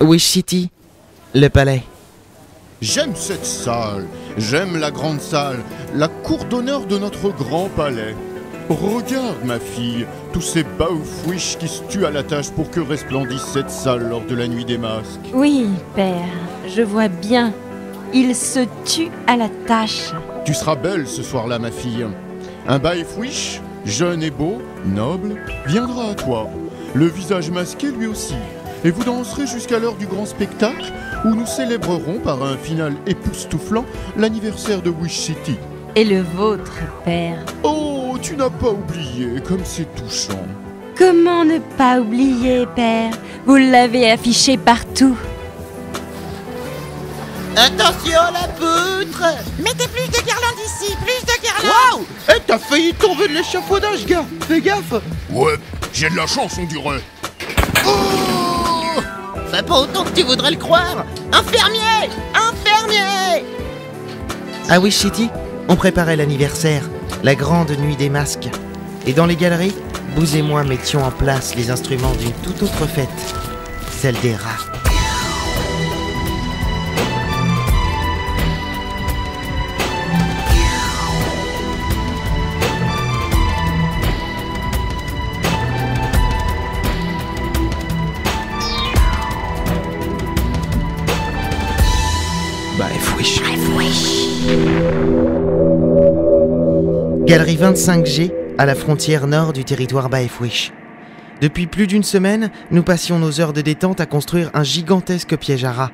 Wish City, le palais. J'aime cette salle, j'aime la grande salle, la cour d'honneur de notre grand palais. Regarde ma fille, tous ces baoufouiches qui se tuent à la tâche pour que resplendisse cette salle lors de la nuit des masques. Oui, père, je vois bien. Il se tue à la tâche. Tu seras belle ce soir-là, ma fille. Un baoufouiche, jeune et beau, noble, viendra à toi, le visage masqué lui aussi. Et vous danserez jusqu'à l'heure du grand spectacle où nous célébrerons par un final époustouflant l'anniversaire de Wish City. Et le vôtre, père. Oh, tu n'as pas oublié, comme c'est touchant. Comment ne pas oublier, père? Vous l'avez affiché partout. Attention la poutre Mettez plus de guirlandes ici, plus de guirlandes Waouh Eh, T'as failli tomber de l'échafaudage, gars Fais gaffe Ouais, j'ai de la chance, on dirait. Pas autant que tu voudrais le croire Un fermier À Wish City, on préparait l'anniversaire, la grande nuit des masques. Et dans les galeries, Bouz et moi mettions en place les instruments d'une toute autre fête, celle des rats. Galerie 25G, à la frontière nord du territoire Baefwish. Depuis plus d'une semaine, nous passions nos heures de détente à construire un gigantesque piège à rats.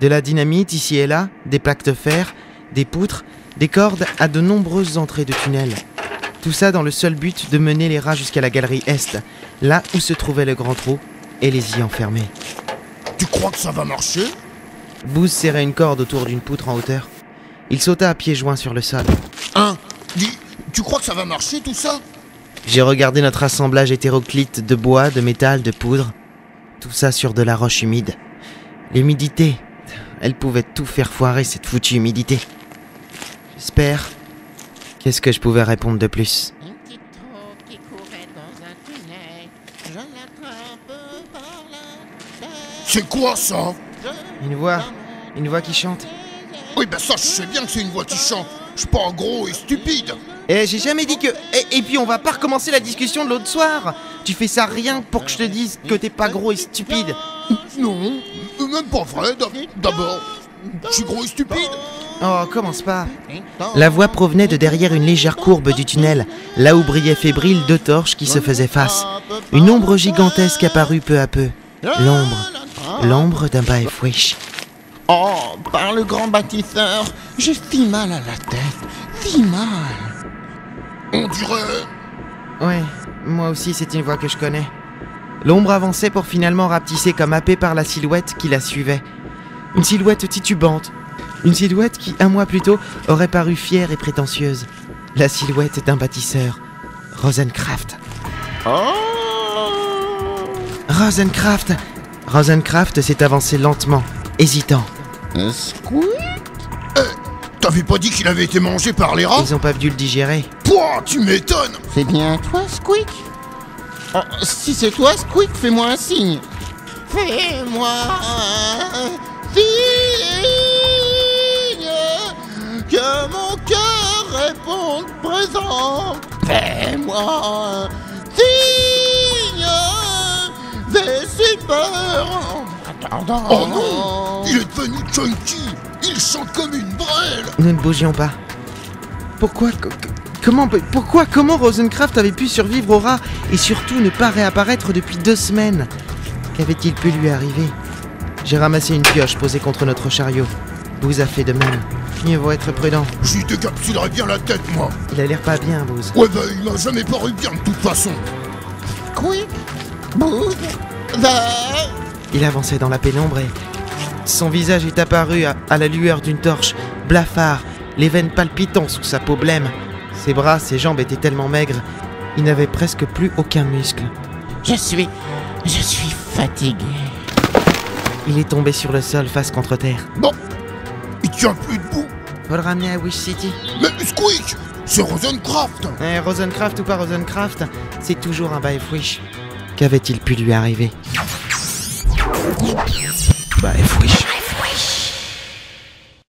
De la dynamite ici et là, des plaques de fer, des poutres, des cordes à de nombreuses entrées de tunnels. Tout ça dans le seul but de mener les rats jusqu'à la galerie Est, là où se trouvait le grand trou, et les y enfermer. Tu crois que ça va marcher? Booz serrait une corde autour d'une poutre en hauteur. Il sauta à pieds joints sur le sol. Hein Dis, tu crois que ça va marcher tout ça? J'ai regardé notre assemblage hétéroclite de bois, de métal, de poudre. Tout ça sur de la roche humide. L'humidité. Elle pouvait tout faire foirer, cette foutue humidité. J'espère. Qu'est-ce que je pouvais répondre de plus? Une petite trompe qui courait dans un tunnel. Je l'attrape par la tête. C'est quoi ça? Une voix. Une voix qui chante. Oui, ben ça, je sais bien que c'est une voix qui chante. Je suis pas gros et stupide. Eh, j'ai jamais dit que. Et, et puis on va pas recommencer la discussion de l'autre soir Tu fais ça rien pour que je te dise que t'es pas gros et stupide Non, même pas vrai. d'ab- D'abord, je suis gros et stupide. Oh, commence pas La voix provenait de derrière une légère courbe du tunnel, là où brillaient fébriles deux torches qui se faisaient face. Une ombre gigantesque apparut peu à peu. L'ombre. L'ombre d'un Baefwish. Oh, par le grand bâtisseur, j'ai si mal à la tête, si mal Ouais, moi aussi c'est une voix que je connais. L'ombre avançait pour finalement rapetisser comme happée par la silhouette qui la suivait. Une silhouette titubante. Une silhouette qui, un mois plus tôt, aurait paru fière et prétentieuse. La silhouette d'un bâtisseur. Rosencraft. Oh Rosencraft Rosencraft s'est avancé lentement, hésitant. Squeak T'avais pas dit qu'il avait été mangé par les rats. Ils ont pas dû le digérer. Pouah, tu m'étonnes. C'est bien toi, Squeak Oh, Si c'est toi, Squeak, fais-moi un signe. Fais-moi un signe Que mon cœur réponde présent. Fais-moi un signe J'ai si peur Attendant Oh non Il est devenu chunky Il chante comme une brêle Nous ne bougions pas. Pourquoi co- co- Comment Pourquoi Comment Rosencraft avait pu survivre au rat et surtout ne pas réapparaître depuis deux semaines? Qu'avait-il pu lui arriver? J'ai ramassé une pioche posée contre notre chariot. Booz a fait de même. Mieux vaut être prudent. J'y décapsulerais bien la tête, moi Il a l'air pas bien, Booz. Ouais, bah, il m'a jamais paru bien de toute façon Quick Bouge Vers Il avançait dans la pénombre et son visage est apparu à, à la lueur d'une torche, blafard, les veines palpitant sous sa peau blême. Ses bras, ses jambes étaient tellement maigres, il n'avait presque plus aucun muscle. Je suis... Je suis fatigué. Il est tombé sur le sol face contre terre. Bon, il tient plus debout Faut le ramener à Wish City. Mais Squeak C'est Rosencraft Eh, Rosencraft ou pas Rosencraft, c'est toujours un Wish. Qu'avait-il pu lui arriver? Bah, F-Wish.